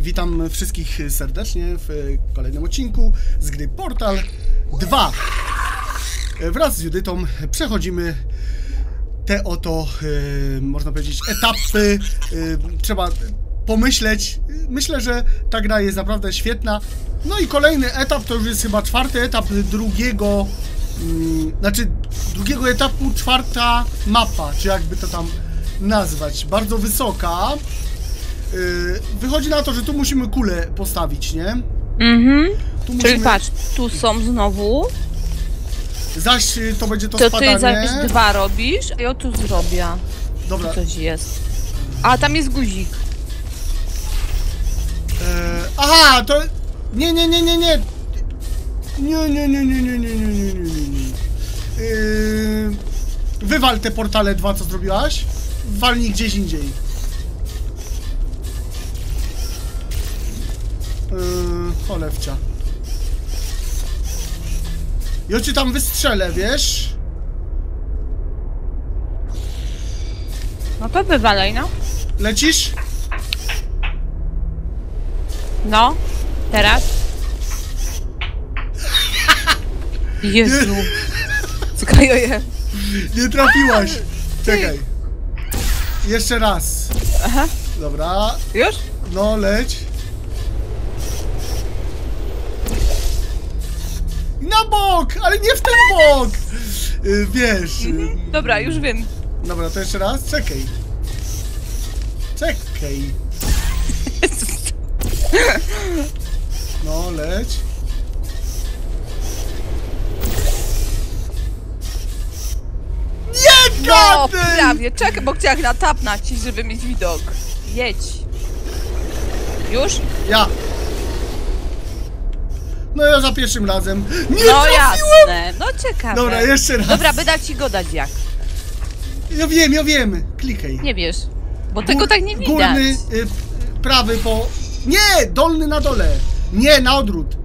Witam wszystkich serdecznie w kolejnym odcinku z gry Portal 2. Wraz z Judytą przechodzimy te oto, e, można powiedzieć, etapy. E, trzeba pomyśleć. Myślę, że ta gra jest naprawdę świetna. No i kolejny etap to już jest chyba czwarty etap drugiego, mm, znaczy drugiego etapu, czwarta mapa, czy jakby to tam nazwać. Bardzo wysoka. Yy, wychodzi na to, że tu musimy kulę postawić, nie? Mhm. Tu Czyli musimy, patrz, tu są znowu. Zaś y, to będzie to, To spadanie. ty zaś dwa robisz, a ja tu zrobię. Dobra, Tu coś jest. A tam jest guzik. e, aha, to... Nie, nie, nie, nie, nie. Nie, nie, nie, nie, nie, nie, nie, nie, nie, nie, nie. Yy, wywal te portale dwa, co zrobiłaś. Walnij gdzieś indziej. Yy, cholewcia. Ja ci tam wystrzelę, wiesz? No to wywalaj, no. Lecisz? No. Teraz. Jezu. Skajoje. Nie trafiłaś! Czekaj. Jeszcze raz. Aha. Dobra, Już? no leć. Na bok! Ale nie w ten bok! Y, Wiesz. y, Dobra, już wiem. Dobra, to jeszcze raz. Czekaj. Czekaj. No, leć. Nie No, prawie. Czekaj, bo chciałam na tap nacisk, żeby mieć widok. Jedź. Już? Ja. No ja za pierwszym razem. Nie No trafiłem! jasne. No ciekawe. Dobra, jeszcze raz. Dobra, by dać ci go dać jak. Ja wiem, ja wiem. Klikaj. Nie wiesz. Bo tego Gór- tak nie widać. Górny, y, prawy po... Nie! Dolny na dole. Nie, na odwrót.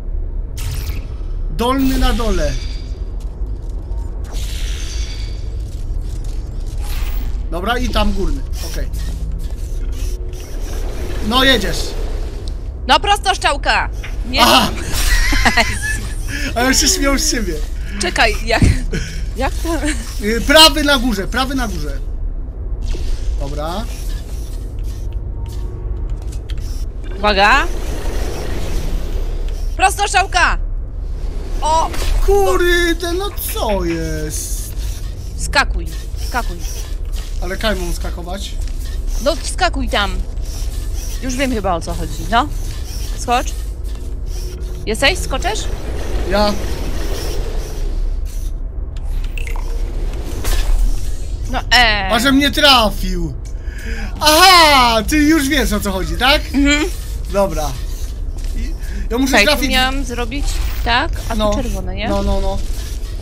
Dolny na dole. Dobra, i tam górny. Okej. No jedziesz. No prosto szczałka. Nie. Aha! A ja się śmiał z siebie. Czekaj, jak. Jak to? Y, Prawy na górze, prawy na górze. Dobra. Uwaga. Prosto szczałka. O! Kurde, no co jest? Skakuj. Skakuj. Ale kaj mam skakować? No skakuj tam. Już wiem chyba o co chodzi. No. Skocz. Jesteś? Skoczesz? Ja. No e. A że mnie trafił. Aha, ty już wiesz o co chodzi, tak? Mhm. Dobra. I- Ja muszę Czekaj, tu trafić. miałam zrobić tak, a No, tu czerwone, nie? No, no, no.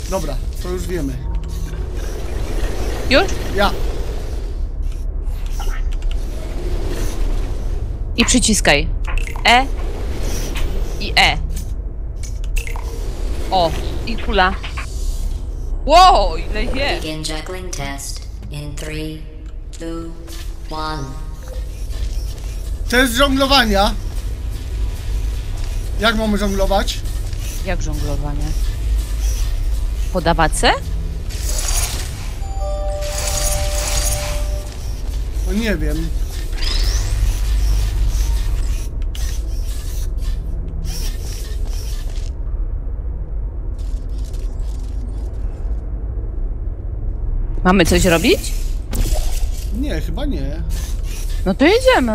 Dobra, to już wiemy. Już? Ja. I przyciskaj. E. I E. O, i kula. Wow, ile je. Begin juggling test in three, two, one. Test żonglowania. Jak mamy żonglować? Jak żonglowanie? Podawace? No nie wiem. Mamy coś robić? Nie, chyba nie. No to jedziemy.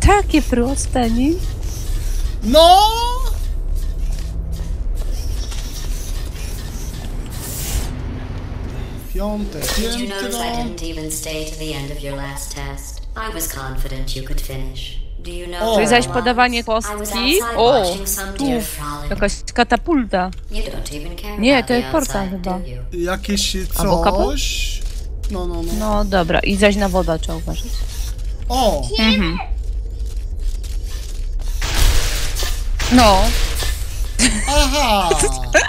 Takie proste, nie? No! Piąte Did you notice I piętro. didn't even stay to the end of your last test? I was confident you could finish. O. Czyli zaś podawanie kostki. O, frolic. jakaś katapulta. Nie, to jest portal outside, chyba. Jakieś Albo kapel? coś. No, no, no. No dobra, i zaś na wodę trzeba uważać. O! Mhm. No. Aha!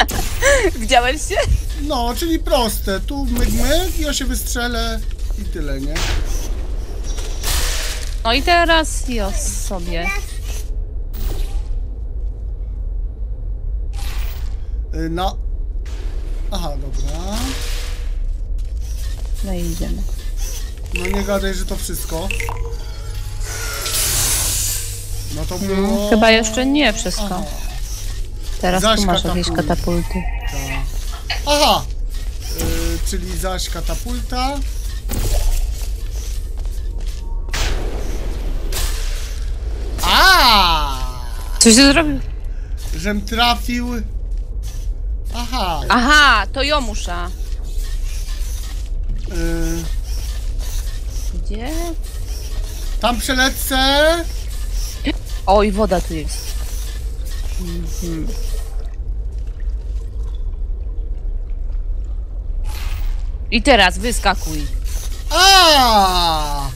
Widziałeś się? No, czyli proste. Tu myk, myk, ja się wystrzelę i tyle, nie? No i teraz Jos sobie. Y, No. Aha, dobra. No i idziemy. No nie gadaj, że to wszystko. No to było... Mm, Chyba jeszcze nie wszystko. Aha. Teraz Zaś tu masz jakieś katapult. katapulty. Aha! Y, czyli zaś katapulta. Coś ty zrobił? Żem trafił. Aha. Aha, to Jomusza. Y, Gdzie? tam przelecę. Oj, woda tu jest. Mhm. I teraz wyskakuj. A!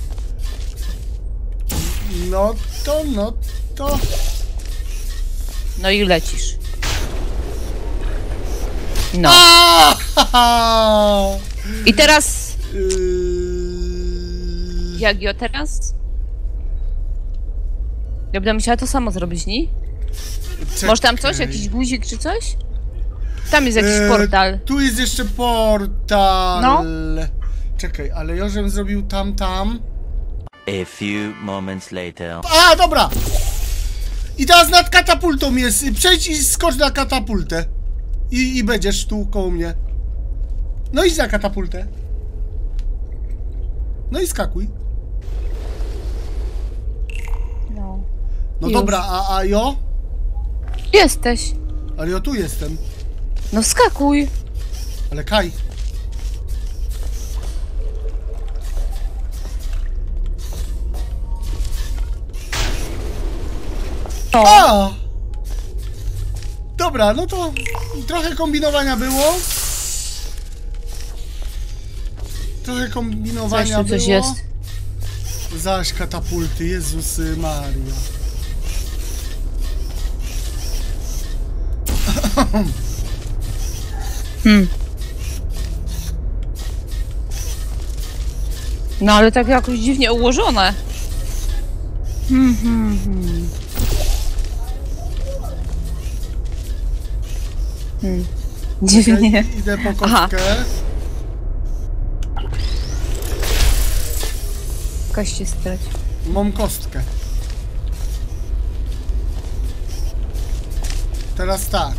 No to, no to. No i lecisz. No. I teraz. Yy, Jak jo teraz? Ja będę musiała to samo zrobić, nie? Może tam coś? Jakiś guzik czy coś? Tam jest jakiś E, portal. Tu jest jeszcze portal. No. Czekaj, ale ja żem zrobił tam, tam. A few moments later. A, dobra! I teraz nad katapultą jest. Przejdź i skocz na katapultę. I, I będziesz tu koło mnie. No idź na katapultę. No i skakuj. No. No Już. dobra, a, a jo? Jesteś. Ale ja tu jestem. No wskakuj. Ale Kaj. O. A! Dobra, no to trochę kombinowania było. Trochę kombinowania tu było. coś jest. Zaś katapulty, Jezusy Maria. No ale tak jakoś dziwnie ułożone. Hmm, hmm, hmm. Hmm. Dziwnie. Ja idę po Aha. kostkę. Kości strać. Mam kostkę. Teraz tak.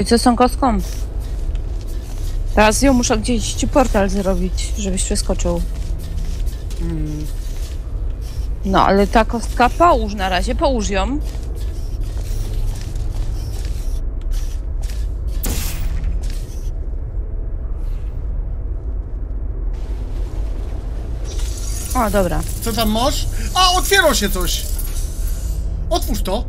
I co z tą kostką? Teraz ją muszę gdzieś ci portal zrobić, żebyś przeskoczył. Mm, No, ale ta kostka połóż na razie, połóż ją. O, dobra. co tam masz? A, otwiera się coś! Otwórz to,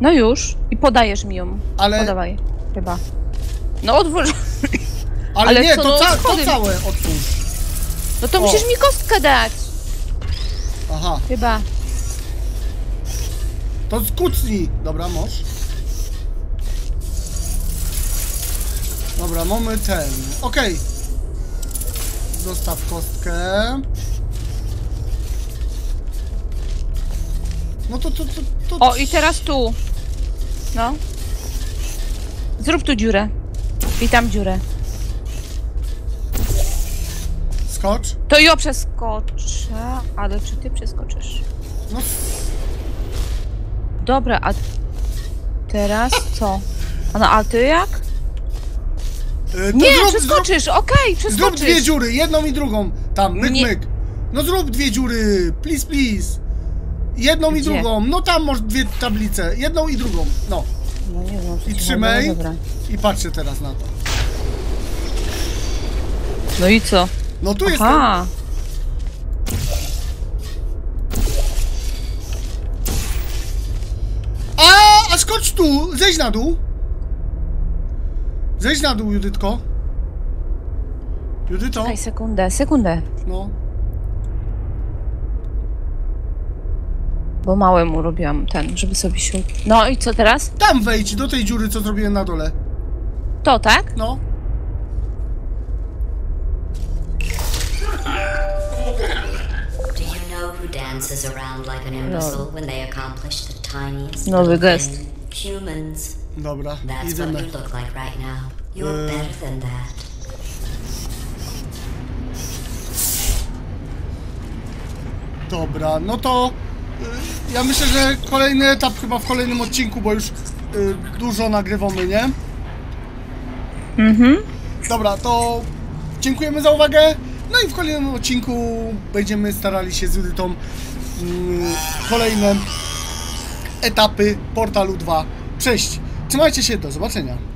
No już. I podajesz mi ją. ale, Podawaj. Chyba. No otwórz. ale, ale nie, co, to, no, ca to całe otwórz. No to O. musisz mi kostkę dać. Aha, Chyba. to skucnij. Dobra, masz. Dobra, mamy ten. Okej. Zostaw kostkę. No to, to, to, to... O, i teraz tu. No. Zrób tu dziurę. I tam dziurę. Skocz. To ja przeskoczę, ale czy ty przeskoczysz? No, Dobra, a teraz co? A no, a ty jak? y, to Nie, zrób, zrób, przeskoczysz, okej, zrób przeskoczysz. dwie dziury, jedną i drugą. Tam, myk, Nie. myk. No zrób dwie dziury, please, please. Jedną i Gdzie? drugą. No tam masz dwie tablice. Jedną i drugą. No. No nie no, I trzymaj. no Dobra. I patrzcie teraz na to. No i co? No tu jest. Aha. A, a skocz tu! Zejdź na dół. Zejdź na dół, Judytko. Judyto? Czekaj, sekundę, sekundę. No. Bo małemu robiłam ten, żeby sobie się... No i co teraz? Tam wejdź, do tej dziury, co zrobiłem na dole. To, tak? No. Dances around like an imbecile when they accomplish the tiniest Nowy gest. thing. Humans. Dobra, That's what idziemy. you look like right now. You're Uh. better than that. Dobra, no to y, ja myślę, że kolejny etap chyba w kolejnym odcinku, bo już y, dużo nagrywamy, nie? Mhm. Dobra, to dziękujemy za uwagę. No i w kolejnym odcinku będziemy starali się z Judytą kolejne etapy Portalu 2 przejść. Trzymajcie się, do zobaczenia.